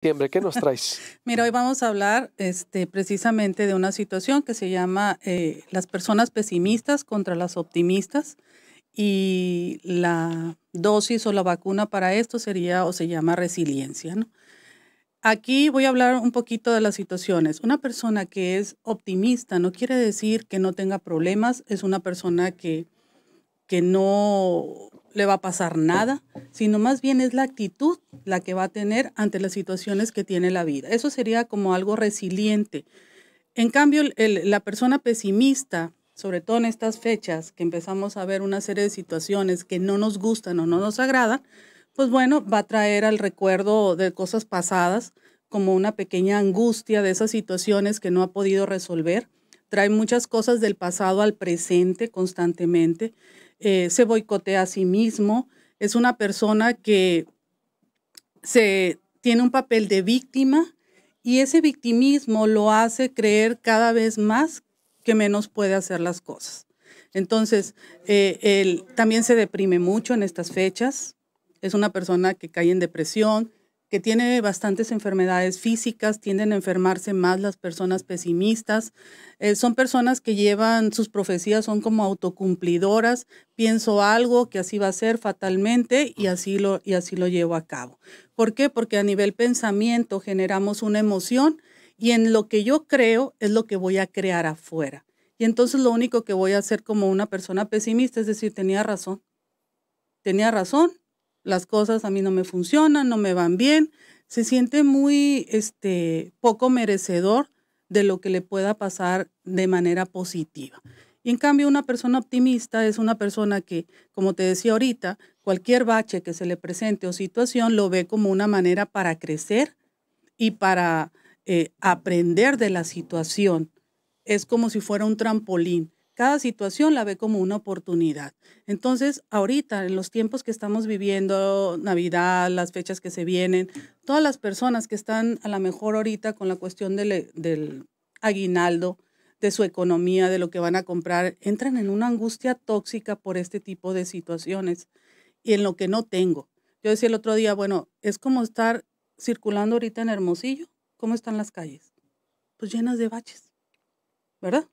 ¿Qué nos traes? Mira, hoy vamos a hablar este, precisamente de una situación que se llama eh, las personas pesimistas contra las optimistas y la dosis o la vacuna para esto sería o se llama resiliencia. Aquí voy a hablar un poquito de las situaciones. Una persona que es optimista no quiere decir que no tenga problemas, es una persona que, que no le va a pasar nada, sino más bien es la actitud la que va a tener ante las situaciones que tiene la vida. Eso sería como algo resiliente. En cambio, la persona pesimista, sobre todo en estas fechas que empezamos a ver una serie de situaciones que no nos gustan o no nos agradan, pues bueno, va a traer al recuerdo de cosas pasadas como una pequeña angustia de esas situaciones que no ha podido resolver. Trae muchas cosas del pasado al presente constantemente eh, se boicotea a sí mismo, es una persona que se tiene un papel de víctima y ese victimismo lo hace creer cada vez más que menos puede hacer las cosas. Entonces, eh, él también se deprime mucho en estas fechas, es una persona que cae en depresión, que tiene bastantes enfermedades físicas, tienden a enfermarse más las personas pesimistas. Eh, son personas que llevan sus profecías, son como autocumplidoras. Pienso algo que así va a ser fatalmente y así lo, y así lo llevo a cabo. ¿Por qué? Porque a nivel pensamiento generamos una emoción y en lo que yo creo es lo que voy a crear afuera. Y entonces lo único que voy a hacer como una persona pesimista es decir, tenía razón. Tenía razón, las cosas a mí no me funcionan, no me van bien, se siente muy este, poco merecedor de lo que le pueda pasar de manera positiva. Y en cambio, una persona optimista es una persona que, como te decía ahorita, cualquier bache que se le presente o situación lo ve como una manera para crecer y para eh, aprender de la situación. Es como si fuera un trampolín cada situación la ve como una oportunidad. Entonces, ahorita, en los tiempos que estamos viviendo, Navidad, las fechas que se vienen, todas las personas que están a lo mejor ahorita con la cuestión del, del aguinaldo, de su economía, de lo que van a comprar, entran en una angustia tóxica por este tipo de situaciones y en lo que no tengo. Yo decía el otro día, bueno, es como estar circulando ahorita en Hermosillo. ¿Cómo están las calles? Pues llenas de baches, ¿verdad?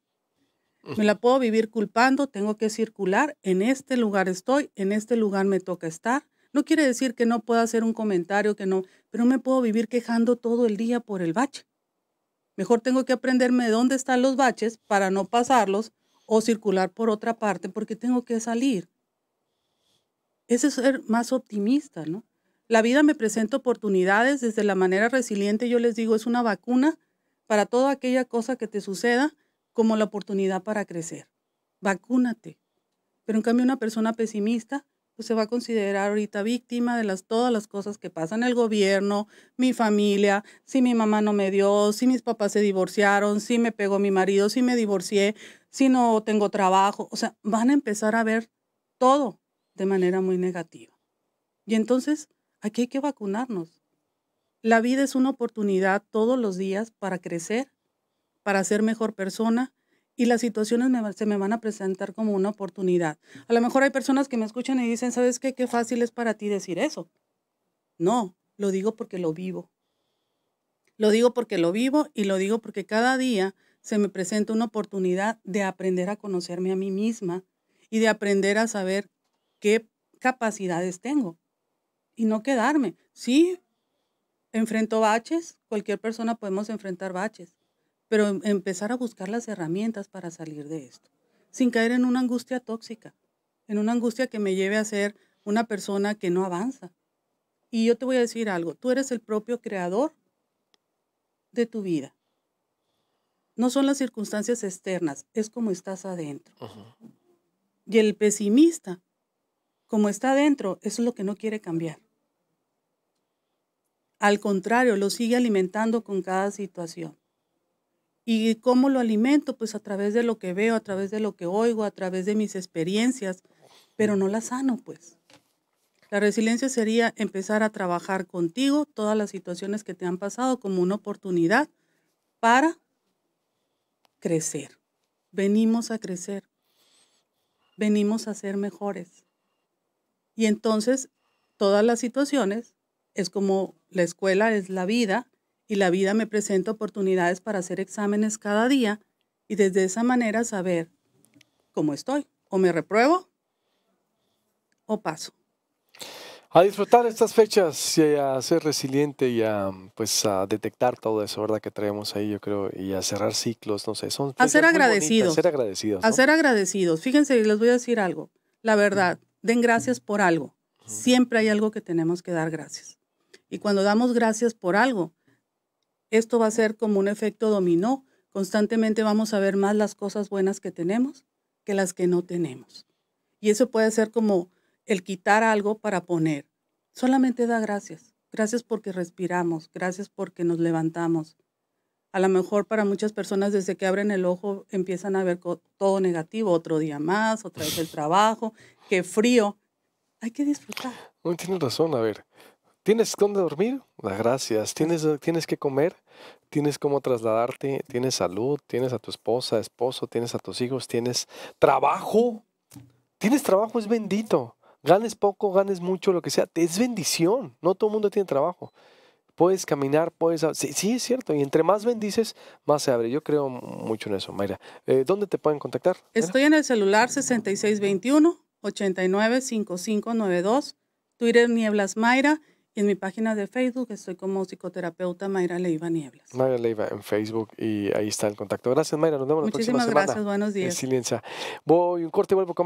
Me la puedo vivir culpando, tengo que circular, en este lugar estoy, en este lugar me toca estar. No quiere decir que no pueda hacer un comentario, que no, pero me puedo vivir quejando todo el día por el bache. Mejor tengo que aprenderme dónde están los baches para no pasarlos o circular por otra parte porque tengo que salir. Ese es ser más optimista, ¿no? La vida me presenta oportunidades desde la manera resiliente, yo les digo, es una vacuna para toda aquella cosa que te suceda como la oportunidad para crecer. Vacúnate. Pero en cambio una persona pesimista pues se va a considerar ahorita víctima de las, todas las cosas que pasan el gobierno, mi familia, si mi mamá no me dio, si mis papás se divorciaron, si me pegó mi marido, si me divorcié, si no tengo trabajo. O sea, van a empezar a ver todo de manera muy negativa. Y entonces, aquí hay que vacunarnos. La vida es una oportunidad todos los días para crecer para ser mejor persona y las situaciones se me van a presentar como una oportunidad. A lo mejor hay personas que me escuchan y dicen, ¿sabes qué? Qué fácil es para ti decir eso. No, lo digo porque lo vivo. Lo digo porque lo vivo y lo digo porque cada día se me presenta una oportunidad de aprender a conocerme a mí misma y de aprender a saber qué capacidades tengo y no quedarme. Sí, enfrento baches, cualquier persona podemos enfrentar baches, pero em, empezar a buscar las herramientas para salir de esto, sin caer en una angustia tóxica, en una angustia que me lleve a ser una persona que no avanza. Y yo te voy a decir algo, tú eres el propio creador de tu vida. No son las circunstancias externas, es como estás adentro. Y el pesimista, como está adentro, eso es lo que no quiere cambiar. Al contrario, lo sigue alimentando con cada situación. ¿Y cómo lo alimento? Pues a través de lo que veo, a través de lo que oigo, a través de mis experiencias, pero no la sano, pues. La resiliencia sería empezar a trabajar contigo todas las situaciones que te han pasado como una oportunidad para crecer. Venimos a crecer. Venimos a ser mejores. Y entonces todas las situaciones es como la escuela es la vida y la vida me presenta oportunidades para hacer exámenes cada día y desde esa manera saber cómo estoy. O me repruebo o paso. A disfrutar estas fechas y a ser resiliente y a, pues, a detectar todo eso, ¿verdad? Que traemos ahí, yo creo, y a cerrar ciclos, no sé, son a ser agradecidos. a ser agradecidos. A ser agradecidos. Fíjense, les voy a decir algo. La verdad, den gracias por algo. Siempre hay algo que tenemos que dar gracias. Y cuando damos gracias por algo, esto va a ser como un efecto dominó. Constantemente vamos a ver más las cosas buenas que tenemos que las que no tenemos. Y eso puede ser como el quitar algo para poner. Solamente da gracias. Gracias porque respiramos, gracias porque nos levantamos. A lo mejor para muchas personas desde que abren el ojo empiezan a ver todo negativo, otro día más, otra vez el trabajo, qué frío. Hay que disfrutar. No, tienes razón, a ver. ¿Tienes dónde dormir? Da gracias. ¿Tienes, ¿Tienes que comer? ¿Tienes cómo trasladarte? ¿Tienes salud? ¿Tienes a tu esposa, esposo? ¿Tienes a tus hijos? ¿Tienes trabajo? ¿Tienes trabajo? Es bendito. Ganes poco, ganes mucho, lo que sea, es bendición. No todo el mundo tiene trabajo. Puedes caminar, puedes... Sí, sí, es cierto. Y entre más bendices, más se abre. Yo creo mucho en eso, Mayra. Eh, ¿Dónde te pueden contactar? Estoy en el celular 6621-895592, Twitter Nieblas Mayra y en mi página de Facebook estoy como psicoterapeuta Mayra Leiva Nieblas. Mayra Leiva en Facebook y ahí está el contacto. Gracias, Mayra. Nos vemos la próxima semana. Muchísimas gracias. Buenos días. Silencio. Voy un corte y vuelvo con